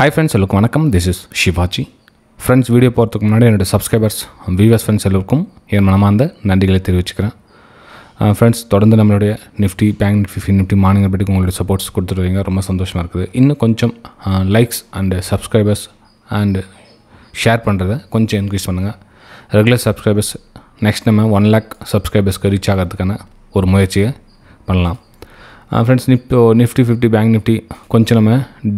Hi friends எல்லோருக்கும் வணக்கம். This is Shivaji friends video போகிறதுக்கு முன்னாடி என்னோட சப்ஸ்கிரைபர்ஸ் வியூவர்ஸ் ஃப்ரெண்ட்ஸ் எல்லோருக்கும் என் மனமார்ந்த நன்றிகளை தெரிவிச்சுக்கிறேன். ஃப்ரெண்ட்ஸ் தொடர்ந்து நம்மளுடைய nifty bank nifty nifty morning பற்றி உங்களுடைய சப்போர்ட்ஸ் கொடுத்துருவீங்க. ரொம்ப சந்தோஷமாக இருக்குது. இன்னும் கொஞ்சம் likes and subscribers and share பண்ணுறத கொஞ்சம் இன்க்ரீஸ் பண்ணுங்கள் ரெகுலர் சப்ஸ்கிரைபர்ஸ் நெக்ஸ்ட் நம்ம ஒன் லேக் சப்ஸ்கிரைபர்ஸ்க்கு ரீச் ஆகிறதுக்கான ஒரு முயற்சியை பண்ணலாம். Friends nifty nifty fifty bank nifty கொஞ்சம் நம்ம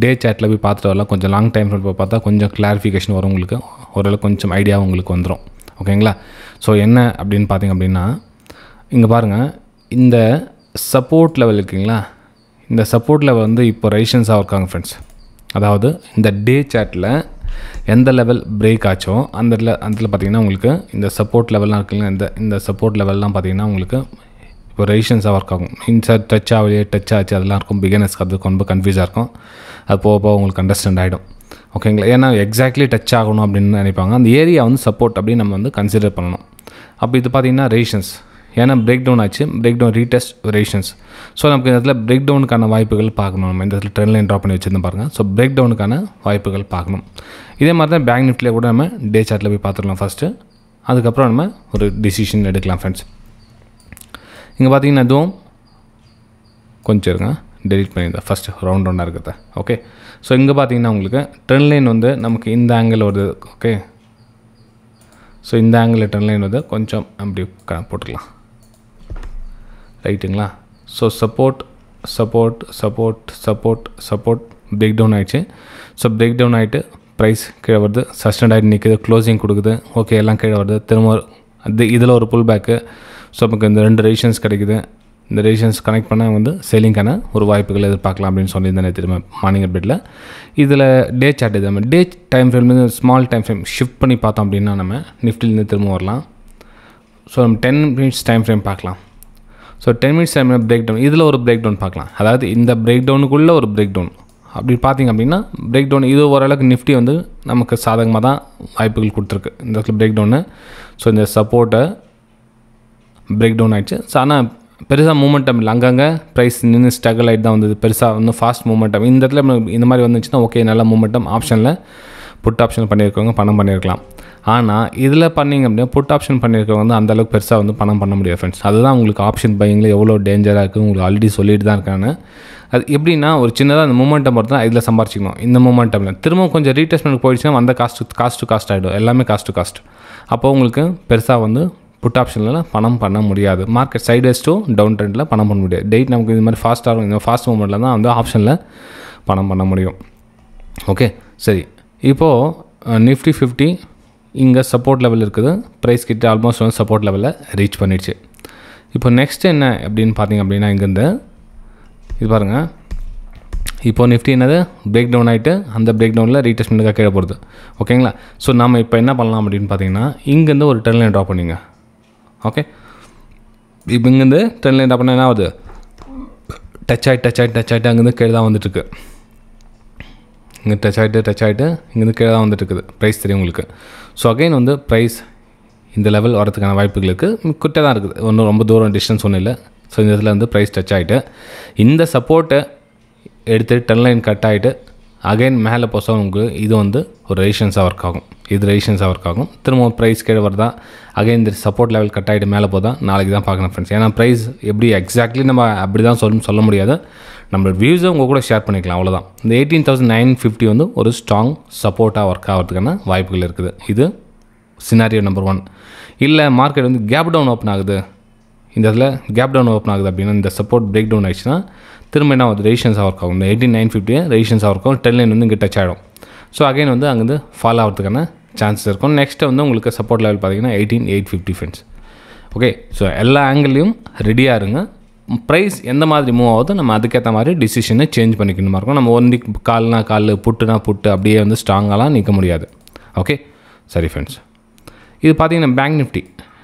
டே சேட்டில் போய் பார்த்துட்டு வரலாம். கொஞ்சம் லாங் டைம் போய் பார்த்தா கொஞ்சம் கிளாரிஃபிகேஷன் வரும் உங்களுக்கு. ஓரளவுக்கு கொஞ்சம் ஐடியா உங்களுக்கு வந்துடும் ஓகேங்களா ஸோ என்ன அப்படின்னு பார்த்தீங்க அப்படின்னா இங்கே பாருங்கள் இந்த சப்போர்ட் லெவல் இருக்குங்களா? இந்த சப்போர்ட் லெவல் வந்து இப்போ ரைஷன்ஸாக இருக்காங்க ஃப்ரெண்ட்ஸ் அதாவது இந்த டே சேட்டில் எந்த லெவல் பிரேக் ஆச்சோ அந்த இடத்துல அந்த இடத்துல பார்த்தீங்கன்னா உங்களுக்கு இந்த சப்போர்ட் லெவல்லாம் இருக்குல்ல இந்த இந்த சப்போர்ட் லெவல்லாம் பார்த்தீங்கன்னா உங்களுக்கு இப்போ ரெசிஷன்ஸாக ஒர்க் ஆகும். இன்சர்ட் டச் ஆகலையே டச் ஆச்சு அதெல்லாம் இருக்கும். பிகினர்ஸ்க்கு அது ரொம்ப கன்ஃபியூஸாக இருக்கும். அது போக போக உங்களுக்கு அண்டர்ஸ்டாண்ட் ஆகிடும் ஓகேங்களா ஏன்னா எக்ஸாக்ட்லி டச் ஆகணும் அப்படின்னு நினைப்பாங்க. அந்த ஏரியா வந்து சப்போர்ட் அப்படின்னு நம்ம வந்து கன்சிடர் பண்ணணும். அப்போ இது பார்த்திங்கன்னா ரேஷன்ஸ் ஏன்னா பிரேக் டவுன் ஆச்சு. பிரேக் டவுன் ரீடெஸ்ட் ரேஷன்ஸ் ஸோ நமக்கு இந்த இடத்துல பிரேக் டவுனுக்கான வாய்ப்புகள் பார்க்கணும். நம்ம இந்த இடத்துல ட்ரெண்ட் லைன் ட்ராப் பண்ணி வச்சுருந்து பாருங்கள் ஸோ பிரேக் டவுனுக்கான வாய்ப்புகள் பார்க்கணும். இதே மாதிரி தான் பேங்க் நிஃப்டியில் கூட நம்ம டே சார்ட்டில் போய் பார்த்துக்கலாம் ஃபஸ்ட்டு அதுக்கப்புறம் நம்ம ஒரு டிசிஷன் எடுக்கலாம் ஃப்ரெண்ட்ஸ் இங்கே பார்த்தீங்கன்னா இதுவும் கொஞ்சம் இருங்க. டெலிட் பண்ணியிருந்தேன் ஃபஸ்ட்டு ரவுண்ட் ரவுண்டாக இருக்கிறத. ஓகே ஸோ இங்கே பார்த்தீங்கன்னா உங்களுக்கு ட்ரெண்ட் லைன் வந்து நமக்கு இந்த ஆங்கிள் வருது. ஓகே ஸோ இந்த ஆங்கிளில் ட்ரெண்ட் லைன் வந்து கொஞ்சம் அப்படி க போட்டுக்கலாம். ரைட்டுங்களா so support support support support support break down ஆகிடுச்சு ஸோ பிரேக் டவுன் ஆகிட்டு ப்ரைஸ் கீழே வருது. சஸ்டண்ட் ஆகிட்டு நிற்குது க்ளோசிங் கொடுக்குது. ஓகே எல்லாம் கீழே வருது. திரும்ப அது இதில் ஒரு புல் பேக்கு ஸோ நமக்கு இந்த ரெண்டு ரேஷன்ஸ் கிடைக்குது. இந்த ரேஷன்ஸ் கனெக்ட் பண்ண வந்து செல்லிங்கான ஒரு வாய்ப்புகள் எதிர்பார்க்கலாம் அப்படின்னு சொல்லியிருந்தேன் திரும்ப மார்னிங் அப்டேட்டில் இதில் டே சார்ட் இது. நம்ம day time frame small time frame shift பண்ணி பார்த்தோம் அப்படின்னா நம்ம நிஃப்டிலேருந்து திரும்ப வரலாம். ஸோ நம்ம டென் மினிட்ஸ் டைம் ஃப்ரேம் பார்க்கலாம். So ten minutes time break down இதில் ஒரு பிரேக் டவுன் பார்க்கலாம். அதாவது இந்த பிரேக் டவுனுக்குள்ளே ஒரு பிரேக் டவுன் அப்படி பார்த்திங்க அப்படின்னா பிரேக் டவுன் இது ஓரளவுக்கு நிஃப்டி வந்து நமக்கு சாதகமாக தான் வாய்ப்புகள் கொடுத்துருக்கு. இந்த இடத்துல பிரேக் டவுனு ஸோ இந்த சப்போர்ட்டை பிரேக் டவுன் ஆகிடுச்சு ஸோ ஆனால் பெருசாக மூமெண்டம் இல்லை. அங்கங்கே ப்ரைஸ் நின்று ஸ்ட்ரகிள் ஆகிட்டு தான் வந்தது. பெருசாக வந்து ஃபாஸ்ட் மூமெண்டம் இந்த இடத்துல இந்த மாதிரி வந்துச்சுன்னா ஓகே நல்ல மூமெண்டம் ஆப்ஷனில் புட் ஆப்ஷன் பண்ணியிருக்கவங்க பணம் பண்ணியிருக்கலாம். ஆனால் இதில் பண்ணிங்க அப்படின்னா புட் ஆப்ஷன் பண்ணியிருக்கவங்க வந்து அந்தளவுக்கு பெருசாக வந்து பணம் பண்ண முடியாது ஃப்ரெண்ட்ஸ் அதுதான் உங்களுக்கு ஆப்ஷன் பையிங்கில் எவ்வளோ டேஞ்சராக இருக்குது உங்களுக்கு ஆல்ரெடி சொல்லிட்டு தான் இருக்காங்க. அது எப்படின்னா ஒரு சின்னதாக அந்த மூமெண்டம் மட்டும் தான் இதில் சம்பாரிச்சிக்கணும். இந்த மூமெண்டமில் திரும்ப கொஞ்சம் ரீடெஸ்ட்மெண்ட் போயிடுச்சுன்னா அந்த காஸ்ட் காஸ்ட் டு காஸ்ட் ஆகிடும் எல்லாமே காஸ்ட் டு காஸ்ட் அப்போ உங்களுக்கு பெருசாக வந்து புட் ஆப்ஷனில் பணம் பண்ண முடியாது. மார்க்கெட் சைடஸ் டூ டவுன் ட்ரெண்டில் பணம் பண்ண முடியாது. டெய்ட் நமக்கு இது மாதிரி ஃபாஸ்ட்டாக இருக்கும் இந்த ஃபாஸ்ட் மூமெண்ட்டில் தான் வந்து ஆப்ஷனில் பணம் பண்ண முடியும். ஓகே சரி. இப்போது நிஃப்டி ஃபிஃப்டி இங்கே சப்போர்ட் லெவல் இருக்குது. ப்ரைஸ் கிட்ட ஆல்மோஸ்ட் வந்து சப்போர்ட் லெவலில் ரீச் பண்ணிடுச்சு. இப்போ நெக்ஸ்ட் என்ன அப்படின்னு பார்த்தீங்க அப்படின்னா இங்கேருந்து இது பாருங்கள் இப்போ நிஃப்டி என்னது? பிரேக் டவுன் ஆகிட்டு அந்த பிரேக் டவுனில் ரீடெஸ்ட்மெண்ட்டுக்காக கீழே போகிறது ஓகேங்களா ஸோ நம்ம இப்போ என்ன பண்ணலாம் அப்படின்னு பார்த்தீங்கன்னா இங்கேருந்து ஒரு டென் லைன் ட்ரா பண்ணிங்க. ஓகே இப்போ இங்கேருந்து டென் லைன் ட்ரா பண்ணால் என்ன ஆகுது? டச் ஆகிட்டு டச் ஆகிட்டு டச் ஆகிட்டு அங்கேருந்து கீழே தான் வந்துட்டுருக்கு. இங்கே டச் ஆகிட்டு டச் ஆகிட்டு இங்கேருந்து கீழே தான் வந்துட்டுருக்குது. ப்ரைஸ் தெரியும் உங்களுக்கு. ஸோ அகைன் வந்து ப்ரைஸ் இந்த லெவல் வரதுக்கான வாய்ப்புகள் இருக்குது கிட்ட தான் இருக்குது. ஒன்றும் ரொம்ப தூரம் டிஸ்டன்ஸ் ஒன்றும் இல்லை. ஸோ இந்த இடத்துல வந்து ப்ரைஸ் டச் ஆகிட்டு இந்த சப்போர்ட்டை எடுத்து டென் லைன் கட் ஆகிட்டு அகைன் மேலே போசா உங்களுக்கு இது வந்து ஒரு ரெசிஷன்ஸாக ஒர்க் ஆகும். இது ரேஷன்ஸாக ஒர்க் ஆகும். திரும்ப ப்ரைஸ் கீழே வருதா அகைன் இந்த சப்போர்ட் லெவல் கட் ஆகிட்டு மேலே போதா நாளைக்கு தான் பார்க்கணும் ஃப்ரெண்ட்ஸ் ஏன்னா ப்ரைஸ் எப்படி எக்ஸாக்ட்லி நம்ம அப்படி தான் சொல்ல சொல்ல முடியாது நம்மளோட வியூஸை உங்கள் கூட ஷேர் பண்ணிக்கலாம் அவ்வளோதான் இந்த எயிட்டீன் தௌசண்ட் நைன் ஃபிஃப்டி வந்து ஒரு ஸ்ட்ராங் சப்போர்ட்டாக ஒர்க் ஆகிறதுக்கான வாய்ப்புகள் இருக்குது. இது சினாரியோ நம்பர் ஒன் இல்லை மார்க்கெட் வந்து கேப் டவுன் ஓப்பன் ஆகுது. இந்த இதில் கேப் டவுன் ஓப்பன் ஆகுது அப்படின்னா இந்த சப்போர்ட் பிரேக் டவுன் ஆயிடுச்சுன்னா திரும்ப என்ன ஆகுது? ரெசிஷன்ஸாக ஒர்க் ஆகும். இந்த எயிட்டீன் நைன் ஃபிஃப்டி ரெசிஷன்ஸாக இருக்கும் ஆகும் டென் லைன் வந்து இங்கே டச் ஆகிடும் ஸோ அகைன் வந்து அங்கேருந்து ஃபால் ஆகிறதுக்கான சான்சஸ் இருக்கும். நெக்ஸ்ட்டு வந்து உங்களுக்கு சப்போர்ட் லெவல் பார்த்தீங்கன்னா eighteen eight fifty friends okay so எல்லா ஆங்கிள்லையும் ரெடியாக இருங்க. ப்ரைஸ் எந்த மாதிரி மூவ் ஆகுதோ நம்ம அதுக்கேற்ற மாதிரி டிசிஷனை சேஞ்ச் பண்ணிக்கணுமா இருக்கும். நம்ம ஒன் கால்னா கால் புட்டுனா புட்டு அப்படியே வந்து ஸ்ட்ராங்காலாம் நிற்க முடியாது. ஓகே சரி ஃப்ரெண்ட்ஸ் இது பார்த்தீங்கன்னா பேங்க் நிஃப்டி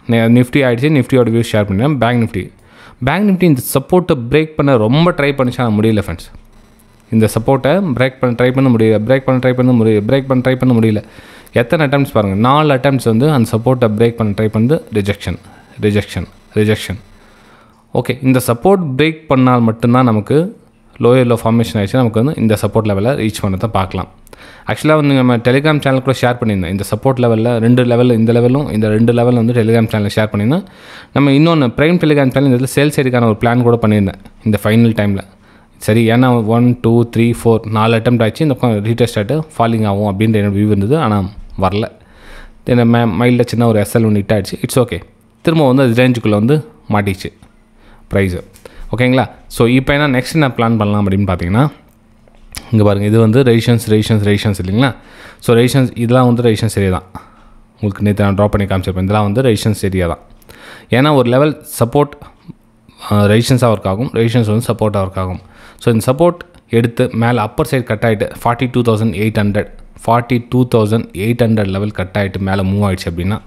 நிஃப்டி ஆகிடுச்சு நிஃப்டியோட வியூ ஷேர் பண்ணேன் பேங்க் நிஃப்டி பேங்க் நிஃப்டி இந்த சப்போர்ட்டை பிரேக் பண்ண ரொம்ப ட்ரை பண்ணிச்சா முடியல ஃப்ரெண்ட்ஸ் இந்த சப்போர்ட்டை பிரேக் பண்ண ட்ரை பண்ண முடியல பிரேக் பண்ண ட்ரை பண்ண முடியல பிரேக் பண்ண ட்ரை பண்ண முடியல. எத்தனை அட்டம்ப்ட்ஸ் பாருங்கள் நாலு அட்டம்ப்ட்ஸ் வந்து அந்த சப்போர்ட்டை பிரேக் பண்ண ட்ரை பண்ணது ரிஜெக்ஷன் ரிஜெக்ஷன் ரிஜெக்ஷன் ஓகே இந்த சப்போர்ட் பிரேக் பண்ணால் மட்டும்தான் நமக்கு லோயர் லோ ஃபார்மேஷன் ஆகிடுச்சு நமக்கு வந்து இந்த சப்போர்ட் லெவலில் ரீச் பண்ணதை பார்க்கலாம். ஆக்சுவலாக வந்து நம்ம டெலிகிராம் சேனல் கூட ஷேர் பண்ணியிருந்தேன் இந்த சப்போர்ட் லெவலில் ரெண்டு லெவலில் இந்த லெவலும் இந்த ரெண்டு லெவலில் வந்து டெலிகிராம் சேனலில் ஷேர் பண்ணியிருந்தேன் நம்ம இன்னொன்று ப்ரைம் டெலிகிராம் சேனல் இதில் சேல்ஸ் சைடுக்கான ஒரு பிளான் கூட பண்ணியிருந்தேன் இந்த ஃபைனல் டைமில் சரி ஏன்னா ஒன் டூ த்ரீ ஃபோர் நாலு அட்டம் ஆச்சு இந்த ரீடெஸ்ட் ஆகிட்டு ஃபாலிங் ஆகும் அப்படின்ற என்னோட வியூ இருந்தது ஆனால் வரல. தென் மே மைல்டில் சின்ன ஒரு எஸ்எல் ஒன்று ஹிட் ஆகிடுச்சு இட்ஸ் ஓகே திரும்ப வந்து அது ரேஞ்சுக்குள்ளே வந்து மாட்டிச்சு. ப்ரைஸு ஓகேங்களா ஸோ இப்போ என்ன நெக்ஸ்ட் என்ன பிளான் பண்ணலாம் அப்படின்னு பார்த்தீங்கன்னா இங்கே பாருங்கள் இது வந்து ரெய்ஷன்ஸ் ரெய்ஷன்ஸ் ரெய்ஷன்ஸ் இல்லைங்களா? ஸோ ரெய்ஷன்ஸ் இதெல்லாம் வந்து ரெய்ஷன்ஸ் ஏரியா தான். உங்களுக்கு நேற்று நான் ட்ராப் பண்ணி காமிச்சிருப்பேன். இதெல்லாம் வந்து ரெய்ஷன்ஸ் ஏரியா தான். ஏன்னா ஒரு லெவல் சப்போர்ட் ரெய்ஷன்ஸாக ஒர்க் ஆகும். ரெய்ஷன்ஸ் வந்து சப்போர்ட்டாக ஒர்க் ஆகும். ஸோ இந்த சப்போர்ட் எடுத்து மேலே அப்பர் சைடு கட் ஆகிட்டு forty two thousand eight hundred forty two thousand eight hundred level cut ஆகிட்டு மேலே மூவ் ஆகிடுச்சு அப்படின்னா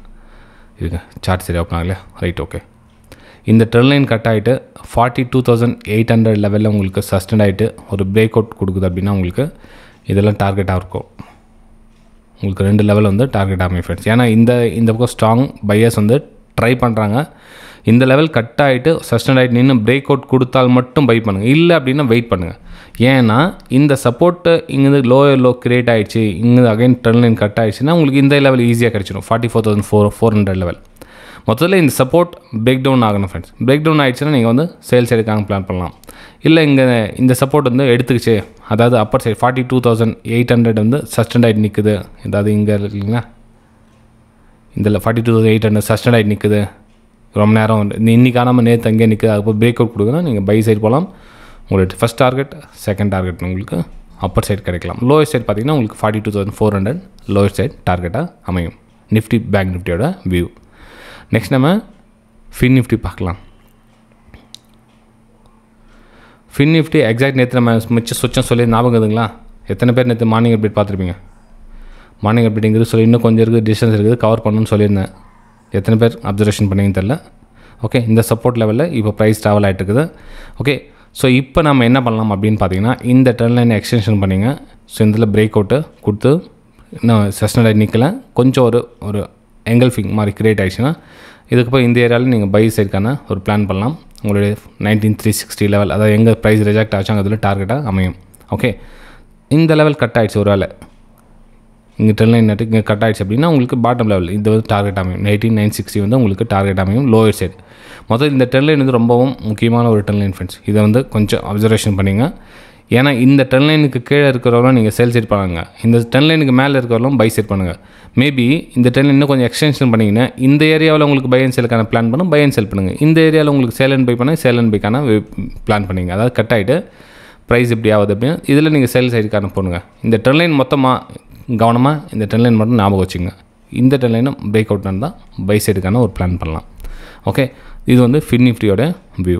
இருங்க சார்ட் சரி ஓப்பன் ஆகலையா? ரைட் ஓகே இந்த ட்ரெண்ட் லைன் கட் ஆகிட்டு forty two thousand eight hundred லெவலில் உங்களுக்கு சஸ்டெண்ட் ஆகிட்டு ஒரு பிரேக் அவுட் கொடுக்குது அப்படின்னா உங்களுக்கு இதெல்லாம் டார்கெட்டாக இருக்கும். உங்களுக்கு ரெண்டு லெவல் வந்து டார்கெட் ஆகும் ஃப்ரெண்ட்ஸ் ஏன்னா இந்த இந்த பக்கம் ஸ்ட்ராங் பையர்ஸ் வந்து ட்ரை பண்ணுறாங்க இந்த லெவல் கட் ஆகிட்டு சஸ்டெண்ட் ஆகிட்டு நின்று பிரேக் அவுட் கொடுத்தால் மட்டும் பை பண்ணுங்கள் இல்லை அப்படின்னா வெயிட் பண்ணுங்கள் ஏன்னா இந்த சப்போர்ட்டு இங்கேருந்து லோயர் லோ கிரியேட் ஆகிடுச்சு இங்கே அகைன் ட்ரெண்ட் லைன் கட் ஆகிடுச்சுன்னா உங்களுக்கு இந்த லெவல் ஈஸியாக கிடச்சிடும் forty four thousand four four hundred level மொத்தத்தில் இந்த சப்போர்ட் பிரேக் டவுன் ஆகணும் ஃப்ரெண்ட்ஸ் பிரேக் டவுன் ஆகிடுச்சுன்னா நீங்கள் வந்து சேல்ஸ் எடுக்காங்க பிளான் பண்ணலாம். இல்லை இங்கே இந்த சப்போர்ட் வந்து எடுத்துக்கிச்சு. அதாவது upper side forty two thousand eight hundred வந்து சஸ்டெண்ட் ஆகிட்டு நிற்குது அதாவது இங்கே இல்லைங்களா? இதில் forty two thousand eight hundred sustained ஆகிட்டு நிற்குது ரொம்ப நேரம் இன்றைக்கி நீ நேற்று அங்கேயே நிற்குது அதுக்கப்புறம் பிரேக் அவுட் கொடுக்குன்னா நீங்கள் பை சைடு போகலாம் உங்களுக்கு ஃபஸ்ட் டார்கெட் செகண்ட் டார்கெட் உங்களுக்கு அப்பர் சைட் கிடைக்கலாம். லோயர் சைடு பார்த்தீங்கன்னா உங்களுக்கு forty two thousand four hundred lower side டார்கெட்டாக அமையும். நிஃப்டி பேங்க் நிஃப்டியோட வியூ நெக்ஸ்ட் நம்ம ஃபின் நிஃப்டி பார்க்கலாம். ஃபின் நிஃப்டி எக்ஸாக்ட் நேற்று நம்ம மிச்ச சுச்சம் சொல்லி ஞாபகம் இருக்குதுங்களா? எத்தனை பேர் நேற்று மார்னிங் அப்டேட் பார்த்துருப்பீங்க? மார்னிங் அப்டேட்டுங்கிறது சொல்லி இன்னும் கொஞ்சம் இருக்குது டிஸ்டன்ஸ் இருக்குது கவர் பண்ணணும்னு சொல்லியிருந்தேன். எத்தனை பேர் அப்சர்வேஷன் பண்ணீங்கன்னு தெரில ஓகே இந்த சப்போர்ட் லெவலில் இப்போ ப்ரைஸ் ட்ராவல் ஆகிட்டு இருக்குது. ஓகே ஸோ இப்போ நம்ம என்ன பண்ணலாம் அப்படின்னு பார்த்தீங்கன்னா இந்த ட்ரெண்ட் லைன் எக்ஸ்டென்ஷன் பண்ணிங்க. ஸோ இதில் பிரேக் அவுட்டு கொடுத்து இன்னும் செஷனில் நிற்கலை கொஞ்சம் ஒரு ஒரு எங்கல்ஃபிங் மாதிரி கிரியேட் ஆகிடுச்சுன்னா இதுக்கப்புறம் இந்த ஏரியாவில் நீங்கள் பை சைடுக்கான ஒரு பிளான் பண்ணலாம். உங்களுடைய நைன்டீன் த்ரீ சிக்ஸ்டி லெவல் அதாவது எங்கே ப்ரைஸ் ரிஜெக்ட் ஆச்சோ அதில் டார்கெட்டாக அமையும். ஓகே இந்த லெவல் கட் ஆகிடுச்சு ஒரு வேலை இங்கே டென் லைன் நட்டு இங்கே கட் ஆகிடுச்சு அப்படின்னா உங்களுக்கு பாட்டம் லெவல் இது வந்து டார்கெட் அமையும். நைன்டீன் நைன் சிக்ஸ்டி வந்து உங்களுக்கு டார்கெட் அமையும் லோயர் சைடு மொத்தம் இந்த டென் லைன் வந்து ரொம்பவும் முக்கியமான ஒரு டென் லைன் ஃப்ரெண்ட்ஸ் இதை வந்து கொஞ்சம் அப்சர்வேஷன் பண்ணிங்க. ஏன்னா இந்த டென் லைனுக்கு கீழே இருக்கிறவங்களும் நீங்கள் சேல் செட் பண்ணுங்க. இந்த டென் லைனுக்கு மேலே இருக்கிறவங்களும் பை செட் பண்ணுங்கள் மேபி இந்த டென் லைன் இன்னும் கொஞ்சம் எக்ஸ்டென்ஷன் பண்ணிங்கன்னா இந்த ஏரியாவில் உங்களுக்கு பை அண்ட் சேலுக்கான பிளான் பண்ணும் பை அண்ட் செல் பண்ணுங்கள் இந்த ஏரியாவில் உங்களுக்கு சேல் அண்ட் பை பண்ண சேல் அண்ட் பைக்கான பிளான் பண்ணிங்க. அதாவது கட் ஆகிட்டு ப்ரைஸ் எப்படி ஆகுது அப்படின்னு இதில் நீங்கள் சேல் சைடுக்கான போடுங்க. இந்த டென் லைன் மொத்தமாக கவனமாக இந்த டென் லைன் மட்டும் ஞாபகம் வச்சுங்க இந்த டென் லைனும் பிரேக் அவுட் தான் பை சைடுக்கான ஒரு பிளான் பண்ணலாம். ஓகே இது வந்து ஃபின் நிஃப்டியோட வியூ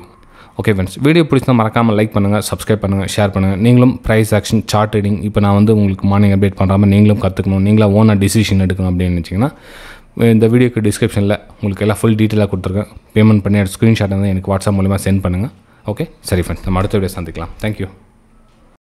ஓகே ஃப்ரெண்ட்ஸ் வீடியோ பிடிச்சா மறக்காமல் லைக் பண்ணுங்கள் சப்ஸ்கிரைப் பண்ணுங்கள் ஷேர் பண்ணுங்கள் நீங்களும் ப்ரைஸ் ஆக்ஷன் சார்ட் ரீடிங் இப்போ நான் வந்து உங்களுக்கு மார்னிங் அப்டேட் பண்ணாமல் நீங்களும் கற்றுக்கணும் நீங்களாக ஓனாக டிசிஷன் எடுக்கணும் அப்படின்னு நினச்சிங்கன்னா இந்த வீடியோக்கு டிஸ்கிரிப்ஷனில் உங்களுக்கு எல்லாம் ஃபுல் டீட்டெயிலாக கொடுத்துருக்கேன். பேமெண்ட் பண்ணி ஸ்க்ரீன்ஷாட் வந்து எனக்கு வாட்ஸ்அப் மூலிமா சென்ட் பண்ணுங்கள் ஓகே சரி ஃப்ரெண்ட்ஸ் நம்ம அடுத்த வீடியோ சந்திக்கலாம். தேங்க்யூ